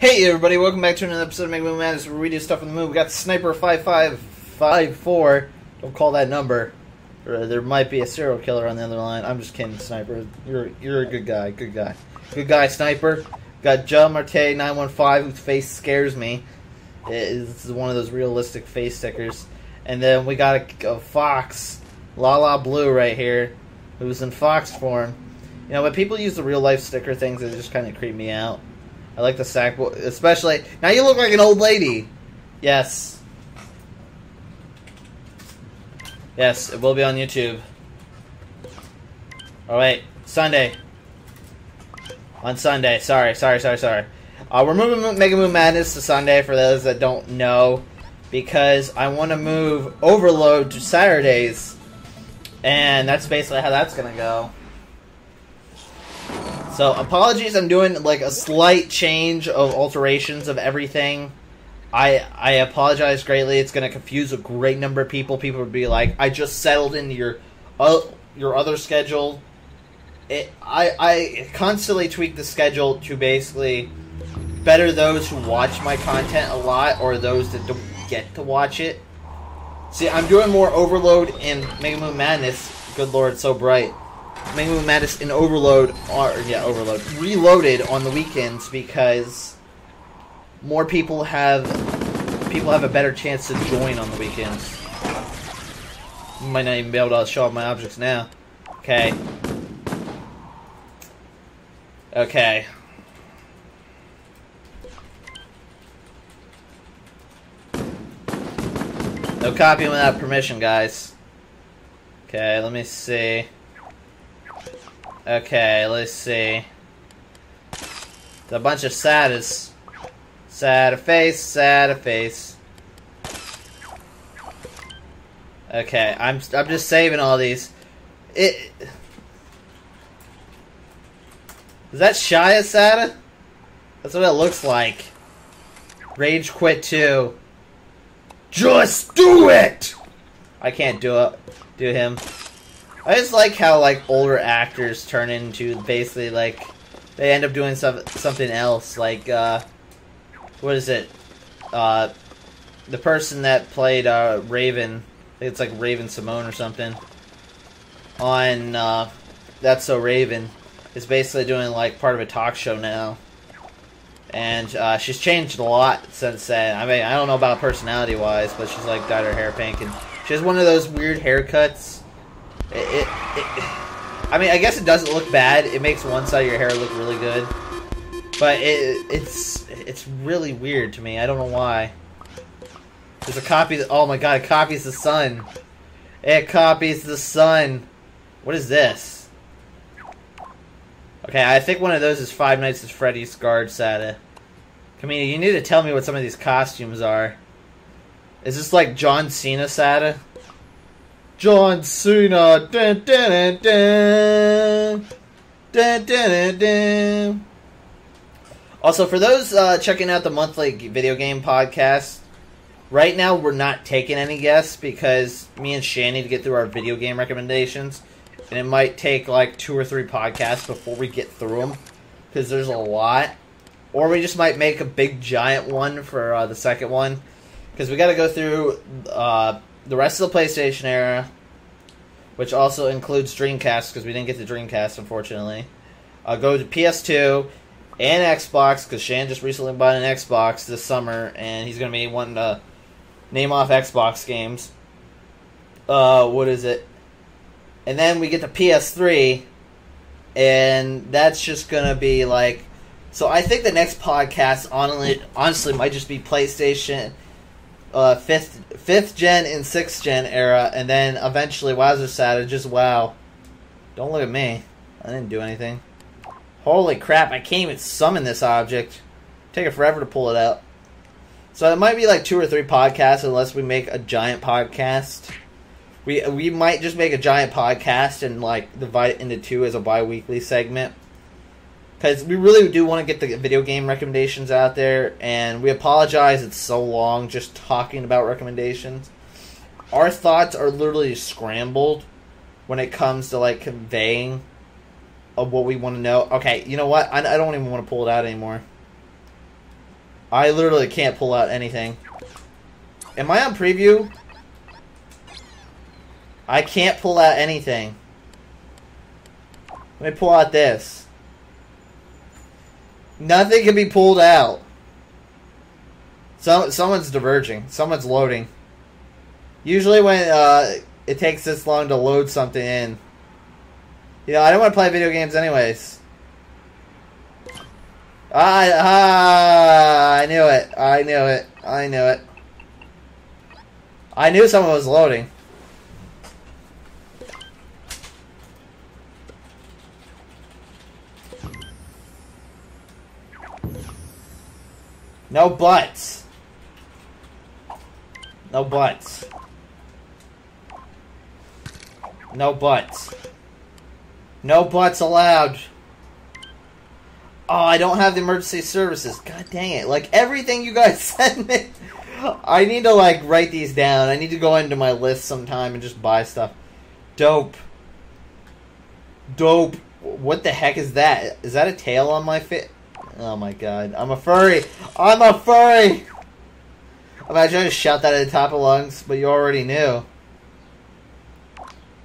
Hey everybody, welcome back to another episode of Mega Moon Madness where we do stuff on the moon. We got Sniper 5554. Don't call that number. Or uh, there might be a serial killer on the other line. I'm just kidding, Sniper. You're you're a good guy. Good guy. Good guy, Sniper. Got Joe Marte 915 whose face scares me. This is one of those realistic face stickers. And then we got a, a Fox, Lala Blue right here, who's in Fox form. You know, when people use the real life sticker things, it just kind of creep me out. I like the sack, especially now. You look like an old lady. Yes, yes, it will be on YouTube. Oh wait, Sunday. On Sunday. Sorry, sorry, sorry, sorry. Uh, we're moving Mega Moon Madness to Sunday for those that don't know, because I want to move Overload to Saturdays, and that's basically how that's gonna go. So apologies, I'm doing like a slight change of alterations of everything. I I apologize greatly. It's going to confuse a great number of people. People would be like, "I just settled into your uh, your other schedule." It, I I constantly tweak the schedule to basically better those who watch my content a lot or those that don't get to watch it. See, I'm doing more Overload in Mega Moon Madness. Good lord, so bright. Moon Madness in Overload, or yeah, Overload, Reloaded on the weekends because more people have people have a better chance to join on the weekends. Might not even be able to show off my objects now. Okay. Okay. No copying without permission, guys. Okay, let me see. Okay, let's see. It's a bunch of saddas. Sad face, sad face. Okay, I'm I'm just saving all these. It is that Shia Sada? That's what it looks like. Rage quit too. Just do it. I can't do it. Do him. I just like how like older actors turn into basically like they end up doing some, something else. Like uh, what is it? Uh, the person that played uh, Raven, it's like Raven-Symoné or something. On uh, That's So Raven, is basically doing like part of a talk show now. And uh, she's changed a lot since then. I mean, I don't know about personality wise, but she's like dyed her hair pink and she has one of those weird haircuts it, I mean, I guess it doesn't look bad. It makes one side of your hair look really good, but it, it's it's really weird to me. I don't know why. There's a copy. That, oh my god! It copies the sun. It copies the sun. What is this? Okay, I think one of those is Five Nights at Freddy's guard Sada. Kamina, you need to tell me what some of these costumes are. Is this like John Cena Sada? John Cena. Dun, dun, dun, dun, dun, dun, Also, for those uh, checking out the monthly video game podcast, right now we're not taking any guests because me and Shan need to get through our video game recommendations, and it might take like two or three podcasts before we get through them because there's a lot. Or we just might make a big giant one for uh, the second one because we got to go through uh, the rest of the PlayStation era, which also includes Dreamcast because we didn't get the Dreamcast unfortunately. I'll go to PS2 and Xbox because Shan just recently bought an Xbox this summer and he's gonna be wanting to name off Xbox games. Uh, what is it? And then we get the PS3, and that's just gonna be like. So I think the next podcast, honestly, honestly, might just be PlayStation uh, fifth fifth gen and sixth gen era, and then eventually Wowzer Sada just wow. Don't look at me. I didn't do anything. Holy crap! I can't even summon this object. Take it forever to pull it out. So it might be like two or three podcasts unless we make a giant podcast. We we might just make a giant podcast and like divide it into two as a bi-weekly segment because we really do want to get the video game recommendations out there, and we apologize it's so long just talking about recommendations. Our thoughts are literally scrambled when it comes to like conveying of what we want to know. Okay, you know what? I, I don't even want to pull it out anymore. I literally can't pull out anything. Am I on preview? I can't pull out anything. Let me pull out this. Nothing can be pulled out. So, someone's diverging. Someone's loading. Usually when uh, it takes this long to load something in. You know, I don't want to play video games anyways. I, ah, I knew it. I knew it. I knew it. I knew someone was loading. No buts. No buts. No buts. No buts allowed. Oh, I don't have the emergency services. God dang it. Like, everything you guys send me. I need to, like, write these down. I need to go into my list sometime and just buy stuff. Dope. Dope. What the heck is that? Is that a tail on my fit? Oh my god. I'm a furry. I'm a furry! Imagine I just shout that at the top of lungs, but you already knew.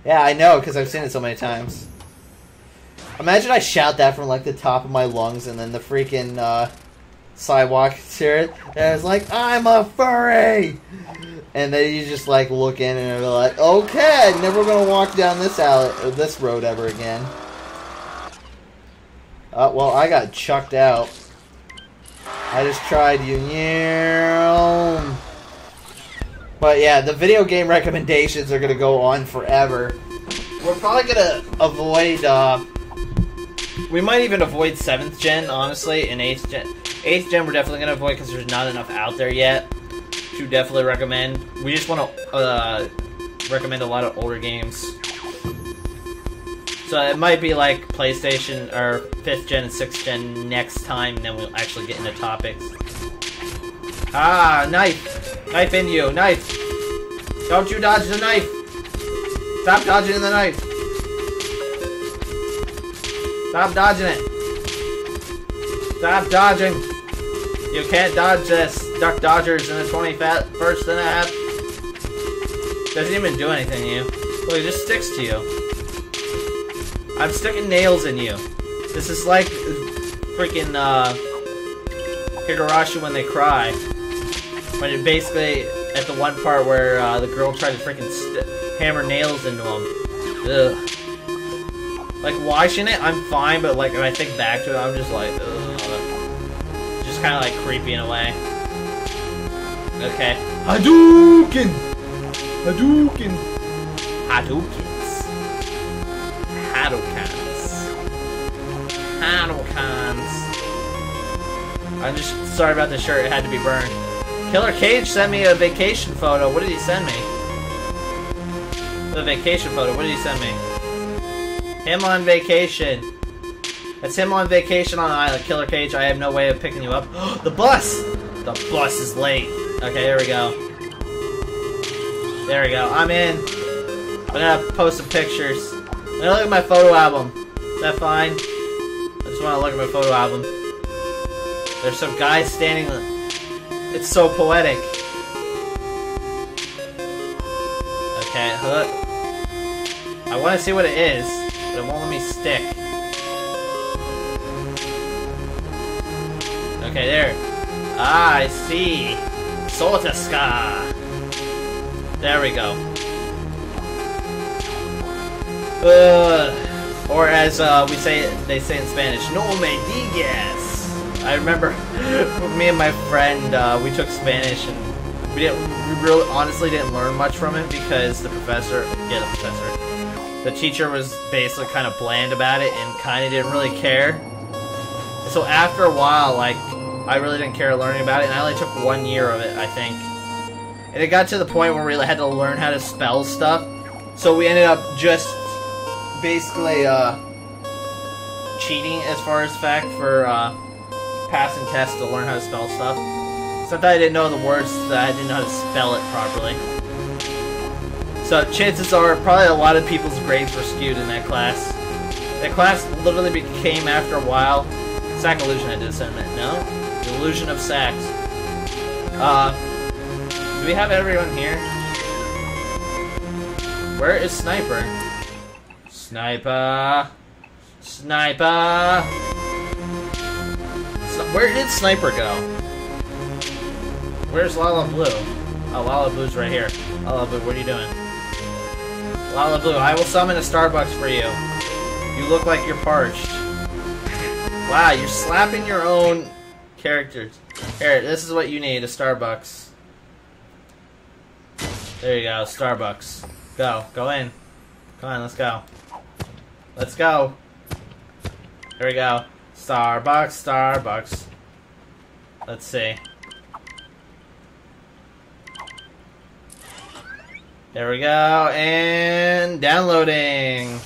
Yeah, I know, because I've seen it so many times. Imagine I shout that from, like, the top of my lungs, and then the freaking, uh, sidewalk hear it, and it's like, I'm a furry! And then you just, like, look in, and they're like, okay, never gonna walk down this alley, or this road ever again. Uh, well, I got chucked out. I just tried you. But yeah, the video game recommendations are going to go on forever. We're probably going to avoid, uh, we might even avoid 7th gen, honestly, and 8th gen. 8th gen we're definitely going to avoid because there's not enough out there yet to definitely recommend. We just want to uh, recommend a lot of older games. So it might be like PlayStation or 5th gen and 6th gen next time, then we'll actually get into topics. Ah, knife! Knife in you, knife! Don't you dodge the knife! Stop dodging the knife! Stop dodging it! Stop dodging! You can't dodge this! Duck Dodgers in the 21st and a half. Doesn't even do anything to you. Well, it just sticks to you. I'm sticking nails in you. This is like freaking uh, Higurashi when they cry. When it basically at the one part where uh, the girl tried to freaking hammer nails into him. Ugh. Like watching it, I'm fine, but like when I think back to it, I'm just like, ugh. Just kind of like creepy in a way. Okay. Hadouken! Hadouken! Hadouken. I'm just sorry about the shirt, it had to be burned. Killer Cage sent me a vacation photo. What did he send me? The vacation photo. What did he send me? Him on vacation. It's him on vacation on an island. Killer Cage, I have no way of picking you up. the bus! The bus is late. Okay, there we go. There we go. I'm in. I'm gonna post some pictures. Let me look at my photo album. Is that fine? I just want to look at my photo album. There's some guys standing. It's so poetic. Okay, hook. I want to see what it is, but it won't let me stick. Okay, there. Ah, I see. Sotaska. There we go. Or as uh, we say, they say in Spanish, no me digas. I remember me and my friend, uh, we took Spanish and we didn't, we really, honestly didn't learn much from it because the professor, yeah, the professor, the teacher was basically kind of bland about it and kind of didn't really care. So after a while, like, I really didn't care learning about it, and I only took one year of it, I think. And it got to the point where we had to learn how to spell stuff. So we ended up just basically uh, cheating as far as fact for uh, passing tests to learn how to spell stuff. Except I didn't know the words, that I didn't know how to spell it properly. So chances are probably a lot of people's grades were skewed in that class. That class literally became after a while. Sack Illusion had to ascendment. No? illusion of sacks. Uh, do we have everyone here? Where is Sniper? Sniper. Sniper. Where did Sniper go? Where's Lala Blue? Oh, Lala Blue's right here. Lala Blue, what are you doing? Lala Blue, I will summon a Starbucks for you. You look like you're parched. Wow, you're slapping your own characters. Here, this is what you need, a Starbucks. There you go, Starbucks. Go, go in. Come on, let's go. Let's go. Here we go. Starbucks, Starbucks. Let's see. There we go, and downloading.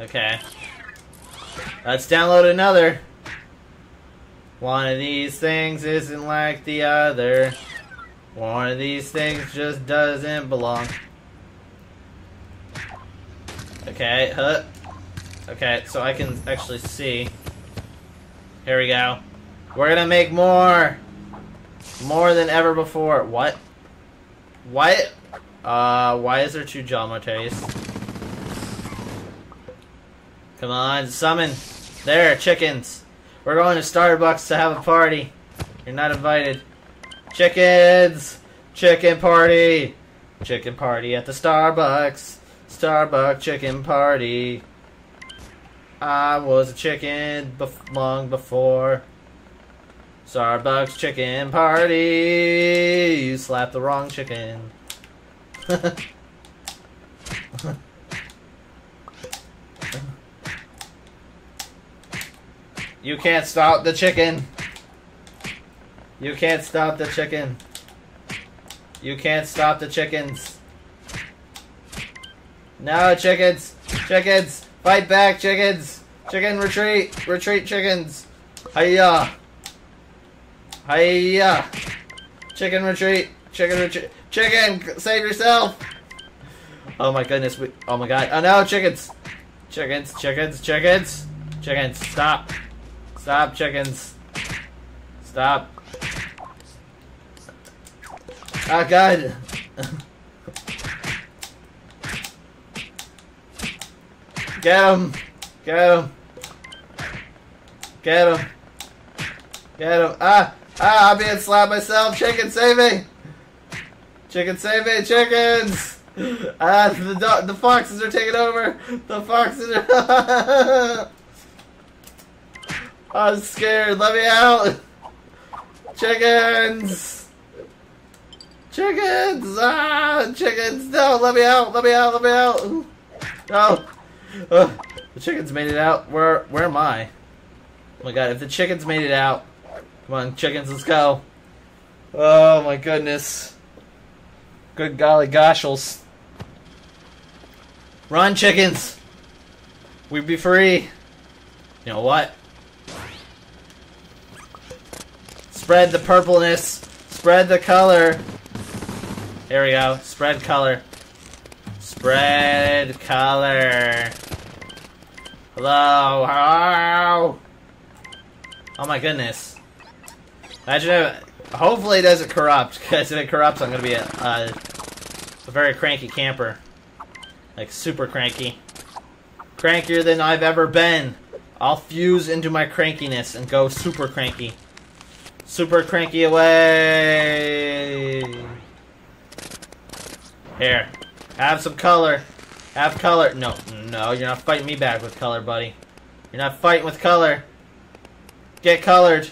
Okay. Let's download another. One of these things isn't like the other. One of these things just doesn't belong. Okay, huh. Okay, so I can actually see. Here we go. We're gonna make more! More than ever before. What? What? Uh, why is there two Jamates? Come on, summon. There, chickens. We're going to Starbucks to have a party. You're not invited. Chickens! Chicken party! Chicken party at the Starbucks. Starbucks chicken party. I was a chicken long before. Starbucks chicken party. You slapped the wrong chicken. you can't stop the chicken. You can't stop the chicken. You can't stop the chickens. No, chickens! Chickens! Fight back, chickens! Chicken retreat! Retreat, chickens! Hiya! Hiya! Chicken retreat! Chicken retreat! Chicken! Save yourself! Oh my goodness, we, oh my god. Oh no, chickens! Chickens, chickens, chickens! Chickens, stop! Stop, chickens! Stop! Oh god! Get him! Get him! Get him! Get him! Ah! Ah! I'm being slapped myself! Chicken, save me! Chicken, save me! Chickens! Ah! The the foxes are taking over! The foxes are. I'm scared. Let me out! Chickens! Chickens! Ah! Chickens! No! Let me out! Let me out! Let me out! No! Ugh, the chickens made it out. Where where am I? Oh my god, if the chickens made it out. Come on, chickens, let's go. Oh my goodness. Good golly goshels. Run, chickens! We'd be free. You know what? Spread the purpleness. Spread the color. Here we go. Spread color. Spread color. Hello, hello. Oh my goodness. Imagine if, hopefully it doesn't corrupt, because if it corrupts I'm gonna be a, a, a very cranky camper. Like super cranky. Crankier than I've ever been. I'll fuse into my crankiness and go super cranky. Super cranky away. Here. Have some color. Have color. No, no, you're not fighting me back with color, buddy. You're not fighting with color. Get colored.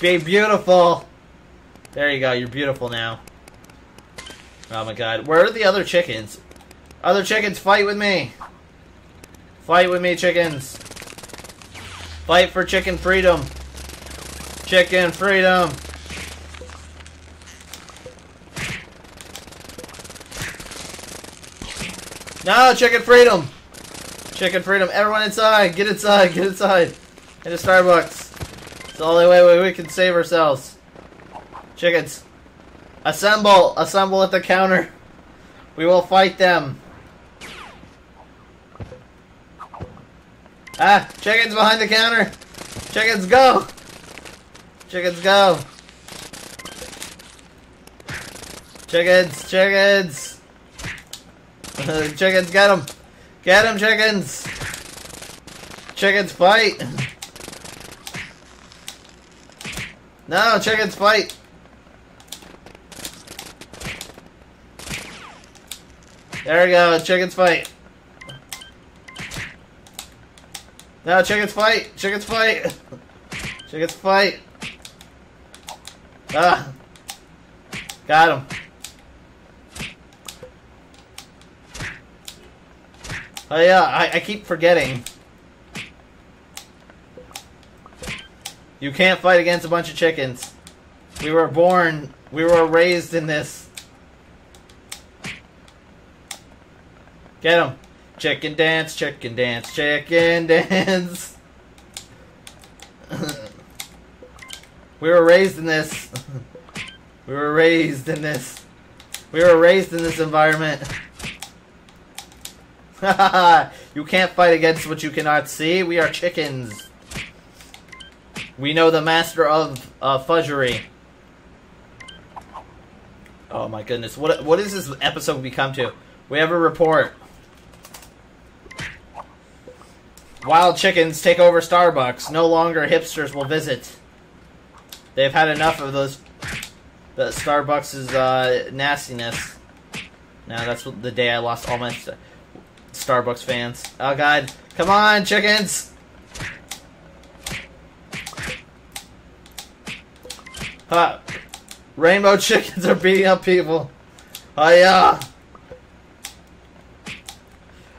Be beautiful. There you go. You're beautiful now. Oh my god. Where are the other chickens? Other chickens, fight with me. Fight with me, chickens. Fight for chicken freedom. Chicken freedom. No, chicken freedom. Chicken freedom. Everyone inside. Get inside. Get inside. Into Starbucks. It's the only way we can save ourselves. Chickens. Assemble. Assemble at the counter. We will fight them. Ah, chickens behind the counter. Chickens go. Chickens go. Chickens, chickens. Chickens, get them. Get them, chickens. Chickens fight. No, chickens fight. There we go, chickens fight. No, chickens fight! Chickens fight! chickens fight! Ah! Got him. Oh yeah, I, I keep forgetting. You can't fight against a bunch of chickens. We were born, we were raised in this. Get him. Chicken dance, chicken dance, chicken dance. we were raised in this. we were raised in this. We were raised in this environment. you can't fight against what you cannot see. We are chickens. We know the master of uh, fudgery. Oh my goodness. What what is this episode we come to? We have a report. Wild chickens take over Starbucks. No longer hipsters will visit. They've had enough of those the Starbucks' uh, nastiness. Now that's the day I lost all my st- Starbucks fans. Oh god, come on, chickens! Huh. Rainbow chickens are beating up people. Oh yeah.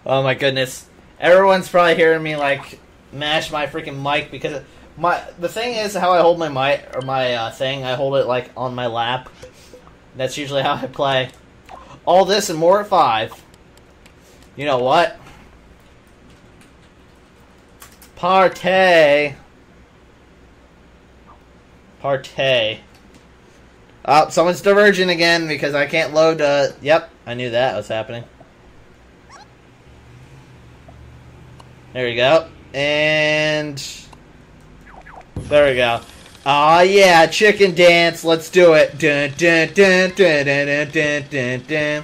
Oh my goodness. Everyone's probably hearing me like mash my freaking mic because my the thing is how I hold my mic or my uh, thing. I hold it like on my lap. That's usually how I play. All this and more at five. You know what? Partay. Partay. Oh, someone's diverging again because I can't load. Uh, yep, I knew that was happening. There we go. And there we go. Aw oh, yeah, chicken dance. Let's do it. Dun dun dun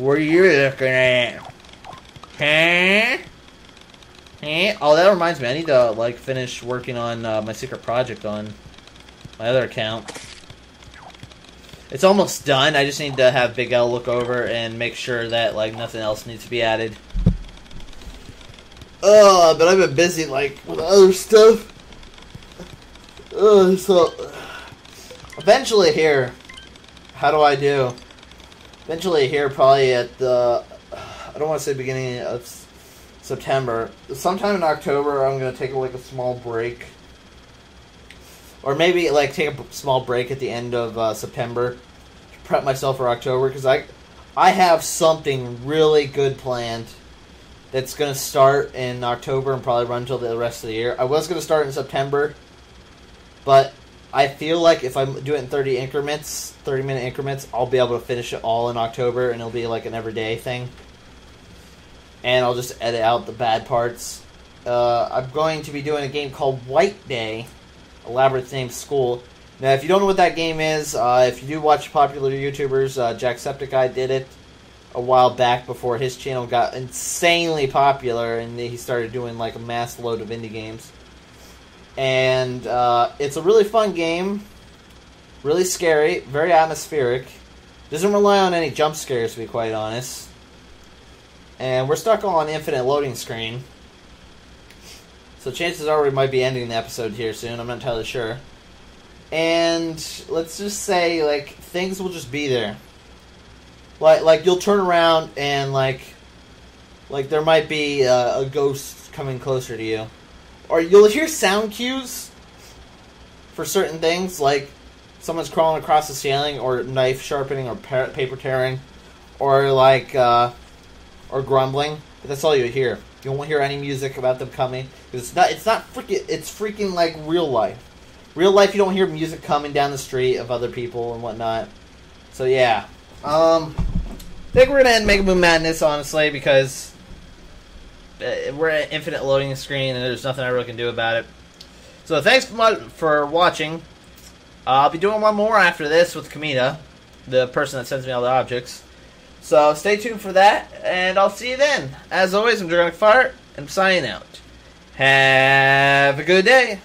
What are you looking at? Huh? Huh? Oh, that reminds me. I need to, like, finish working on uh, my secret project on my other account. It's almost done. I just need to have Big L look over and make sure that, like, nothing else needs to be added. Uh, but I've been busy like with other stuff. Uh, so eventually here, how do I do? Eventually here, probably at the I don't want to say beginning of September, sometime in October, I'm gonna take like a small break, or maybe like take a small break at the end of uh, September to prep myself for October because I I have something really good planned that's going to start in October and probably run until the rest of the year. I was going to start in September, but I feel like if I do it in 30 increments, 30 minute increments, I'll be able to finish it all in October and it'll be like an everyday thing. And I'll just edit out the bad parts. Uh, I'm going to be doing a game called White Day, a Labyrinth Named School. Now, if you don't know what that game is, uh, if you do watch popular YouTubers, uh, Jacksepticeye did it a while back before his channel got insanely popular and he started doing like a mass load of indie games. And uh, it's a really fun game, really scary, very atmospheric. Doesn't rely on any jump scares, to be quite honest. And we're stuck on infinite loading screen. So chances are we might be ending the episode here soon. I'm not entirely sure. And let's just say, like, things will just be there like like you'll turn around and like like there might be a ghost coming closer to you or you'll hear sound cues for certain things, like someone's crawling across the ceiling, or knife sharpening, or pa- paper tearing, or like uh, or grumbling. But that's all you hear. You won't hear any music about them coming. It's not. It's not freaking. It's freaking like real life. Real life, you don't hear music coming down the street of other people and whatnot. So yeah, um, I think we're gonna end Mega Moon Madness honestly because Uh, we're at infinite loading screen and there's nothing I really can do about it. So thanks for watching. I'll be doing one more after this with Kamita, the person that sends me all the objects. So stay tuned for that, and I'll see you then. As always, I'm Dragonic Fire, and I'm signing out. Have a good day.